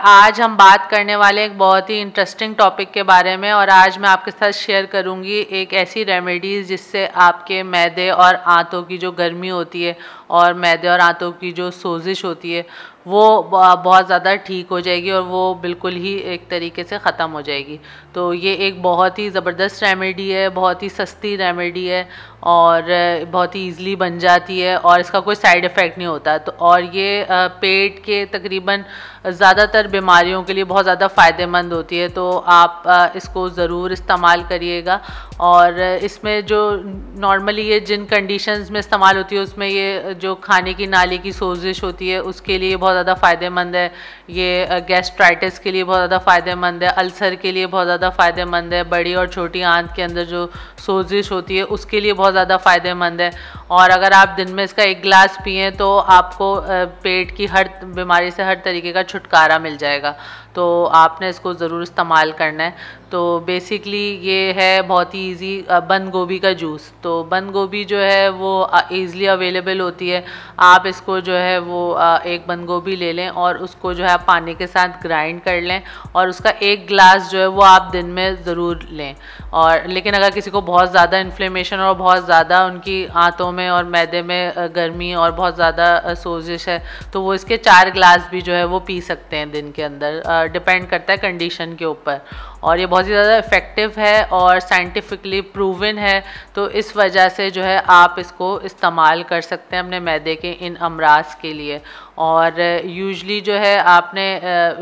आज हम बात करने वाले एक बहुत ही इंटरेस्टिंग टॉपिक के बारे में और आज मैं आपके साथ शेयर करूँगी एक ऐसी रेमेडीज़ जिससे आपके मैदे और आंतों की जो गर्मी होती है और मैदे और आंतों की जो सोजिश होती है वो बहुत ज़्यादा ठीक हो जाएगी और वो बिल्कुल ही एक तरीके से ख़त्म हो जाएगी। तो ये एक बहुत ही ज़बरदस्त रेमेडी है, बहुत ही सस्ती रेमेडी है और बहुत ही ईज़िली बन जाती है और इसका कोई साइड इफ़ेक्ट नहीं होता। तो और ये पेट के तकरीबन ज़्यादातर बीमारियों के लिए बहुत ज़्यादा फ़ायदेमंद होती है। तो आप इसको ज़रूर इस्तेमाल करिएगा और इसमें जो नॉर्मली ये जिन कंडीशंस में इस्तेमाल होती है, उसमें ये जो खाने की नाली की सोजिश होती है, उसके लिए बहुत ज़्यादा फ़ायदेमंद है। ये गैस्ट्राइटिस के लिए बहुत ज़्यादा फ़ायदेमंद है अल्सर के लिए बहुत ज़्यादा फ़ायदेमंद है। बड़ी और छोटी आंत के अंदर जो सोजिश होती है, उसके लिए बहुत ज़्यादा फ़ायदेमंद है। और अगर आप दिन में इसका एक गिलास पिए तो आपको पेट की हर बीमारी से हर तरीके का छुटकारा मिल जाएगा। तो आपने इसको ज़रूर इस्तेमाल करना है। तो बेसिकली ये है बहुत ही ईजी बंद गोभी का जूस तो बंद गोभी जो है वो ईज़िली अवेलेबल होती है। आप इसको जो है वो एक बंद गोभी ले लें और उसको जो है पानी के साथ ग्राइंड कर लें और उसका एक ग्लास जो है वो आप दिन में ज़रूर लें। और लेकिन अगर किसी को बहुत ज़्यादा इन्फ्लेमेशन और बहुत ज़्यादा उनकी आंतों में और मैदे में गर्मी और बहुत ज़्यादा सोजिश है तो वो इसके चार ग्लास भी जो है वो पी सकते हैं दिन के अंदर। डिपेंड करता है कंडीशन के ऊपर। और ये बहुत ही ज़्यादा इफ़ेक्टिव है और साइंटिफिकली प्रूवन है तो इस वजह से जो है आप इसको इस्तेमाल कर सकते हैं अपने मैदे के इन अमराज के लिए। और यूजली जो है आपने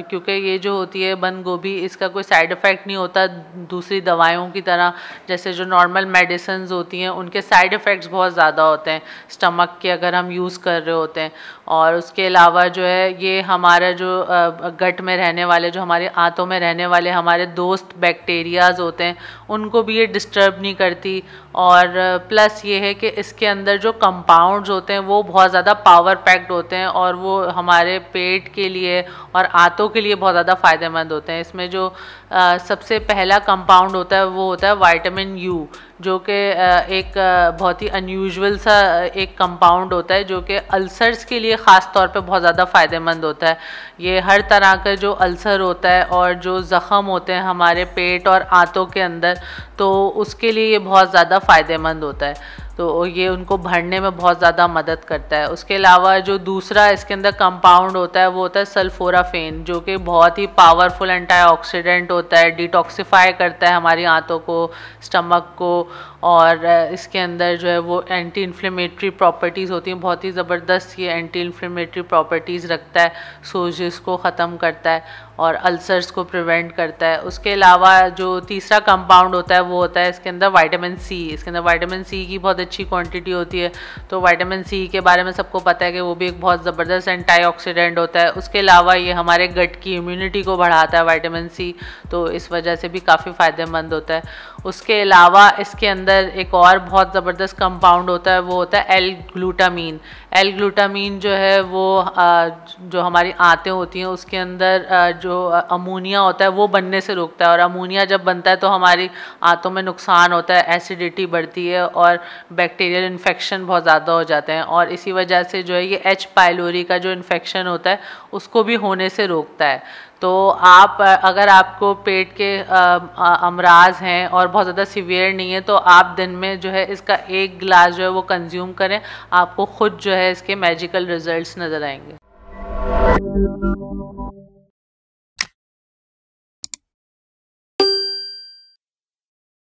क्योंकि ये जो होती है बंद गोभी, इसका कोई साइड इफ़ेक्ट नहीं होता, दूसरी दवाइयों की तरह जैसे जो नॉर्मल मेडिसिन होती हैं उनके साइड इफ़ेक्ट्स बहुत ज़्यादा होते हैं। स्टमक के अगर हम यूज़ कर रहे होते हैं और उसके अलावा जो है ये हमारा जो गट में रहने वाले जो हमारे आंतों में रहने वाले हमारे दोस्त बैक्टीरियाज होते हैं उनको भी ये डिस्टर्ब नहीं करती। और प्लस ये है कि इसके अंदर जो कंपाउंड्स होते हैं वो बहुत ज़्यादा पावर पैक्ड होते हैं और वो हमारे पेट के लिए और आंतों के लिए बहुत ज़्यादा फ़ायदेमंद होते हैं। इसमें जो आ, सबसे पहला कंपाउंड होता है वो होता है वाइटामिन यू जो कि एक बहुत ही अनयूजल सा एक कंपाउंड होता है, जो कि अल्सर्स के लिए ख़ास तौर पे बहुत ज़्यादा फ़ायदेमंद होता है। ये हर तरह का जो अल्सर होता है और जो ज़ख़म होते हैं हमारे पेट और आंतों के अंदर तो उसके लिए ये बहुत ज़्यादा फ़ायदेमंद होता है। तो ये उनको भरने में बहुत ज़्यादा मदद करता है। उसके अलावा जो दूसरा इसके अंदर कंपाउंड होता है, वो होता है सल्फोराफेन जो कि बहुत ही पावरफुल एंटीऑक्सीडेंट होता है डिटॉक्सिफाई करता है हमारी आंतों को स्टमक को, और इसके अंदर जो है वो एंटी इन्फ्लेमेटरी प्रॉपर्टीज़ होती हैं। बहुत ही ज़बरदस्त ये एंटी इन्फ्लेमेटरी प्रॉपर्टीज़ रखता है सोजिस को ख़त्म करता है। और अल्सर्स को प्रिवेंट करता है। उसके अलावा जो तीसरा कंपाउंड होता है, वो होता है इसके अंदर वाइटामिन सी इसके अंदर वाइटामिन सी की बहुत अच्छी क्वांटिटी होती है। तो वाइटामिन सी के बारे में सबको पता है कि वो भी एक बहुत ज़बरदस्त एंटीऑक्सीडेंट होता है। उसके अलावा ये हमारे गट की इम्यूनिटी को बढ़ाता है वाइटामिन सी तो इस वजह से भी काफ़ी फ़ायदेमंद होता है। उसके अलावा इसके अंदर एक और बहुत ज़बरदस्त कंपाउंड होता है, वो होता है एल ग्लूटामीन एल ग्लूटामीन जो है, वो जो हमारी आंतें होती हैं, उसके अंदर जो अमोनिया होता है, वो बनने से रोकता है। और अमोनिया जब बनता है तो हमारी आंतों में नुकसान होता है एसिडिटी बढ़ती है और बैक्टीरियल इन्फेक्शन बहुत ज़्यादा हो जाते हैं। और इसी वजह से जो है, ये एच पाइलोरी का जो इन्फेक्शन होता है, उसको भी होने से रोकता है। तो आप, अगर आपको पेट के अमराज हैं और बहुत ज़्यादा सीवियर नहीं है तो आप दिन में जो है इसका एक गिलास जो है वो कंज्यूम करें। आपको ख़ुद जो है इसके मैजिकल रिजल्ट्स नज़र आएँगे।